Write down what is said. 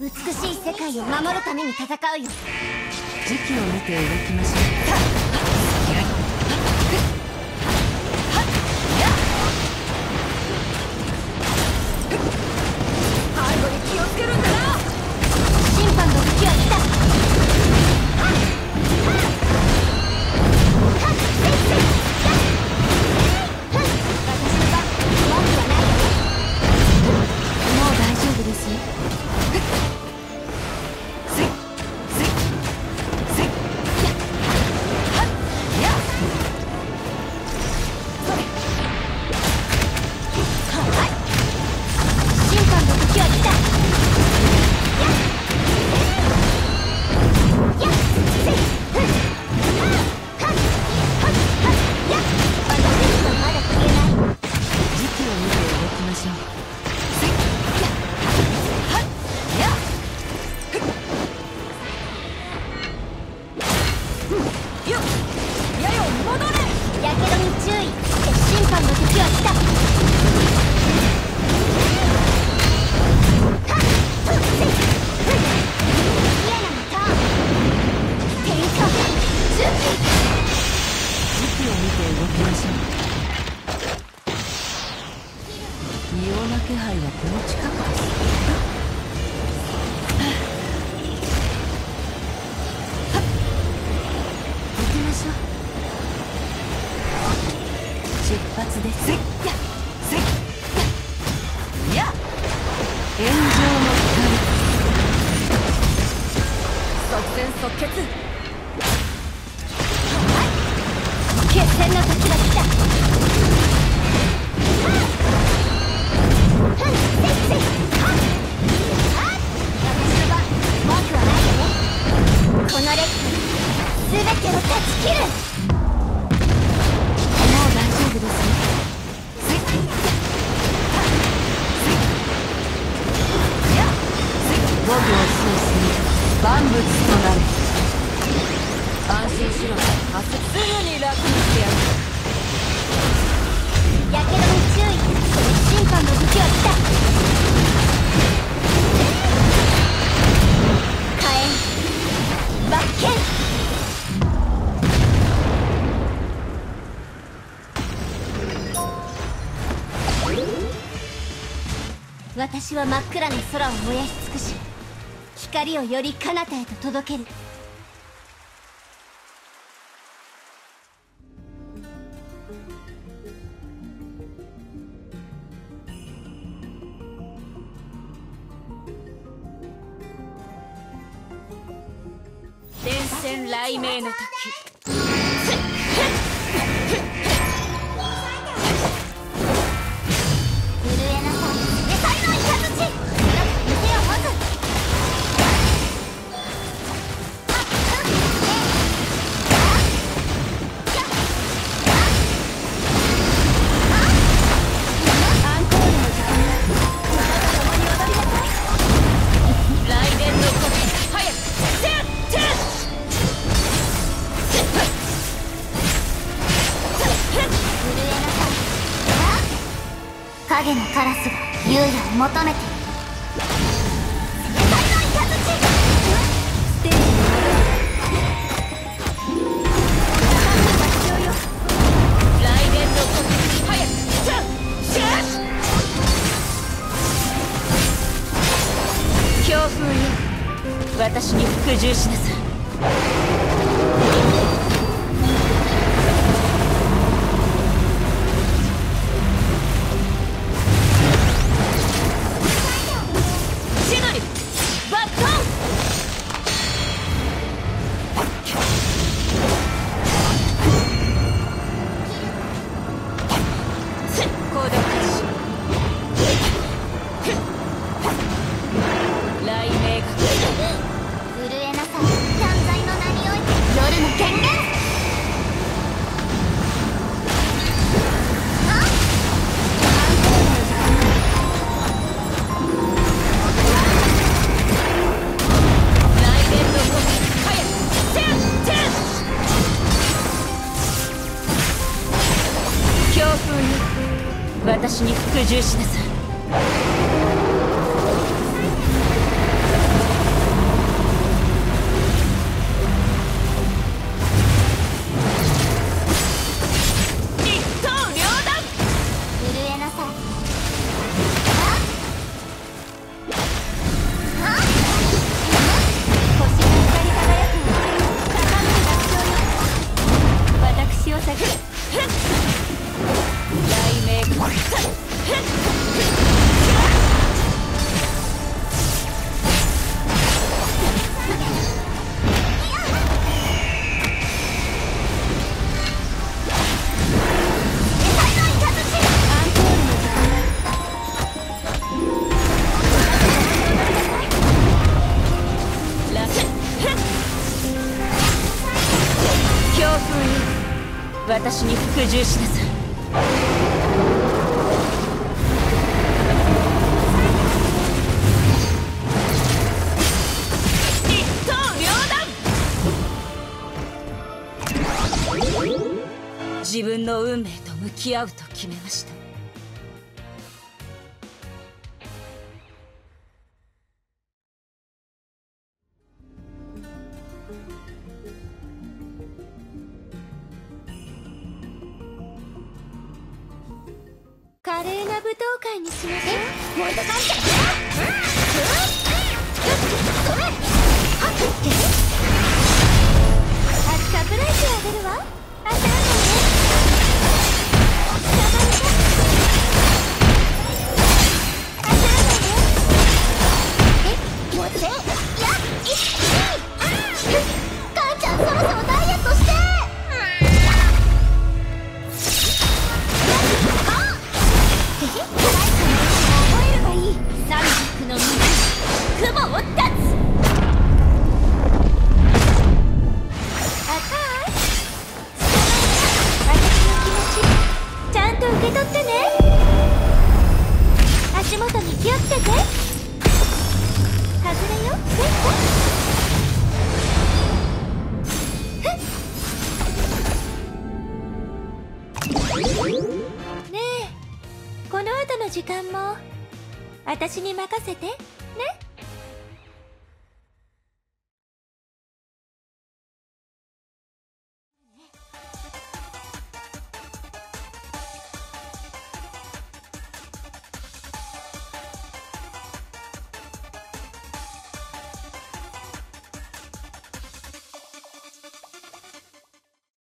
美しい世界を守るために戦うよ。時期を見て動きましょう。決。決戦の時が来た。このレッド全てを断ち切る。もう大丈夫です。よ五行数に万物となる。安心しろ明日すぐに楽にしてやる。やけどに注意審判の時は来た火炎罰剣私は真っ暗な空を燃やし尽くし光をより彼方へと届ける伝染雷鳴の時。影のカラスが優也を求めて。いる私に服従しなさい。の権限私に服従しなさい私に服従しなさい。一刀両断。自分の運命と向き合うと決めました。いにしましょう燃えたかん。ちゃサプライズあげるわけ取ってね。足元に気をつけて。外れよ。ねえ。この後の時間も。私に任せて。ね。